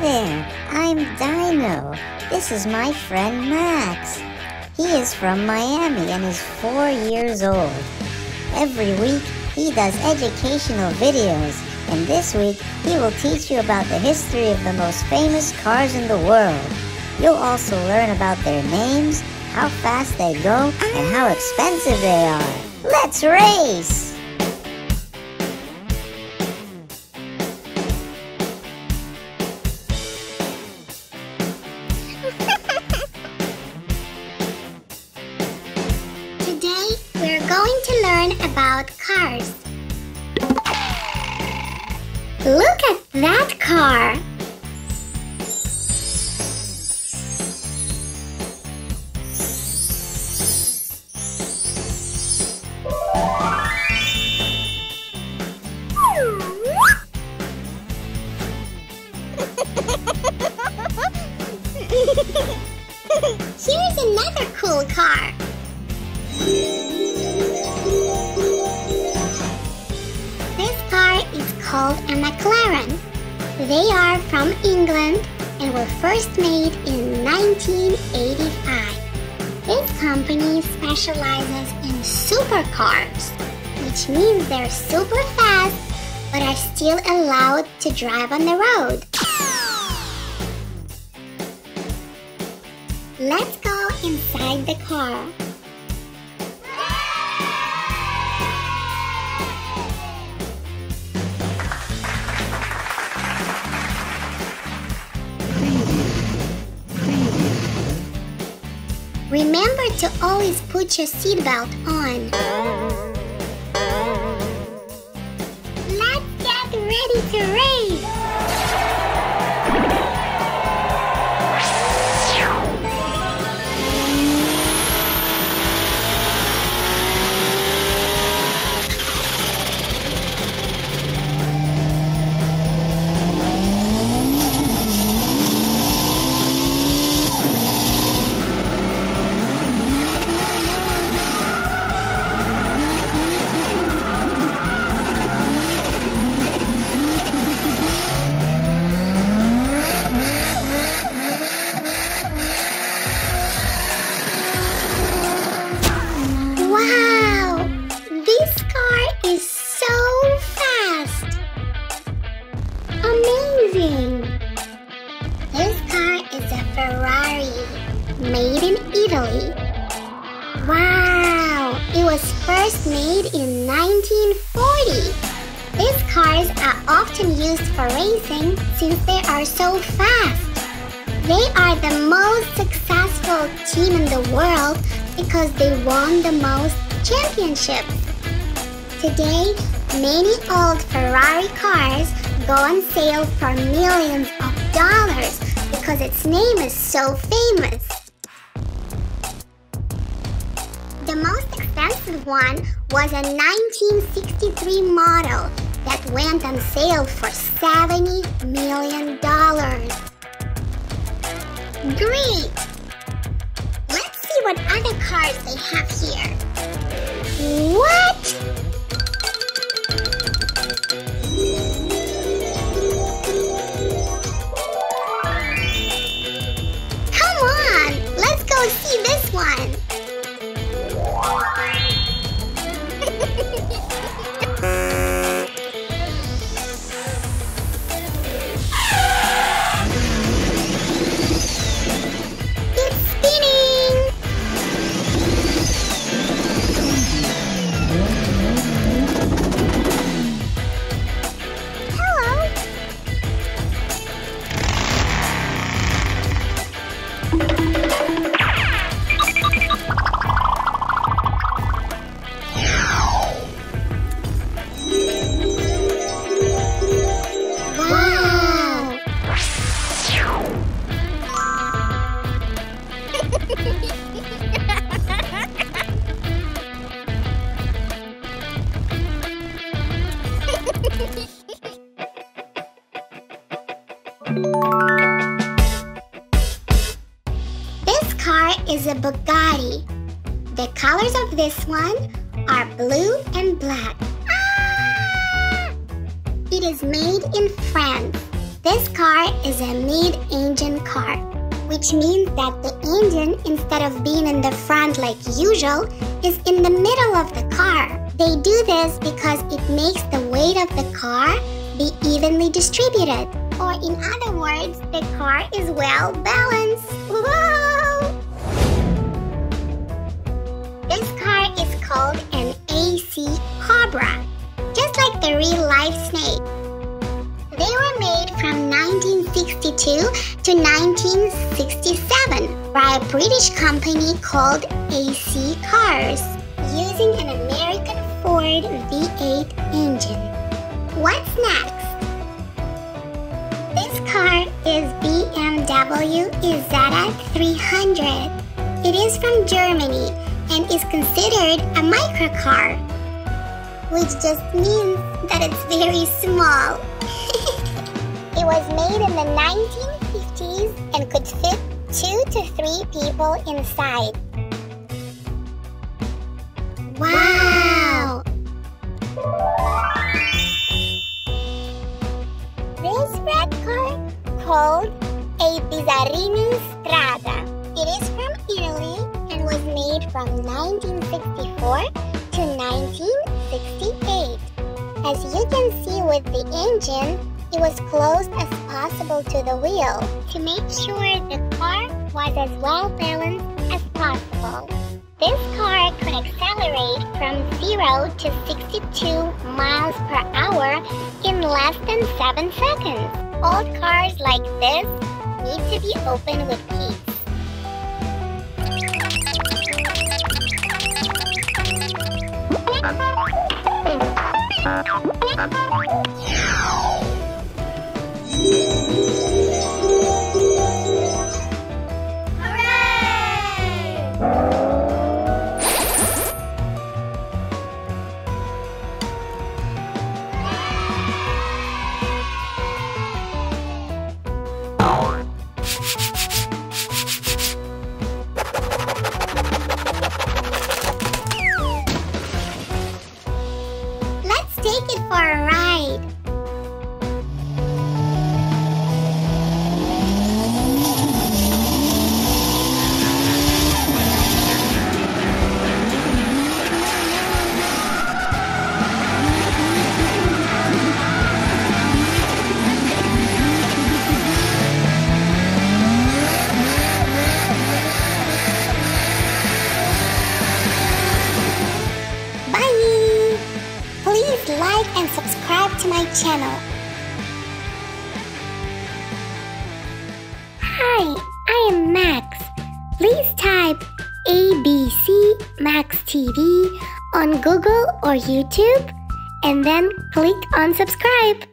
there, I'm Dino. This is my friend Max. He is from Miami and is four years old. Every week, he does educational videos, and this week, he will teach you about the history of the most famous cars in the world. You'll also learn about their names, how fast they go, and how expensive they are. Let's race! Look at that car! Here's another cool car. Called a McLaren. They are from England and were first made in 1985. This company specializes in supercars, which means they're super fast but are still allowed to drive on the road. Let's go inside the car. Remember to always put your seatbelt on. Let's get ready to race! Made in 1940. These cars are often used for racing since they are so fast. They are the most successful team in the world because they won the most championships. Today, many old Ferrari cars go on sale for millions of dollars because its name is so famous. The most expensive one was a 1963 model that went on sale for $70 million. Great! Let's see what other cars they have here. What? This car is a Bugatti. The colors of this one are blue and black. Ah! It is made in France. This car is a mid-engine car, which means that the engine, instead of being in the front like usual, is in the middle of the car. They do this because it makes the weight of the car be evenly distributed. Or in other words, the car is well balanced. Whoa! This car is called an AC Cobra, just like the real life snake. To 1967 by a British company called AC Cars, using an American Ford V8 engine. What's next? This car is BMW Isetta 300. It is from Germany and is considered a microcar, which just means that it's very small. it was made in the 1950s and could fit two to three people inside. Wow! This red car called a Bizzarini Strada. It is from Italy and was made from 1964 to 1968. As you can see with the engine, it was close as possible to the wheel to make sure the car was as well balanced as possible. This car could accelerate from 0 to 62 miles per hour in less than 7 seconds. Old cars like this need to be opened with keys. Let's take it for a ride. Channel. Hi, I am Max. Please type ABC Max TV on Google or YouTube and then click on subscribe.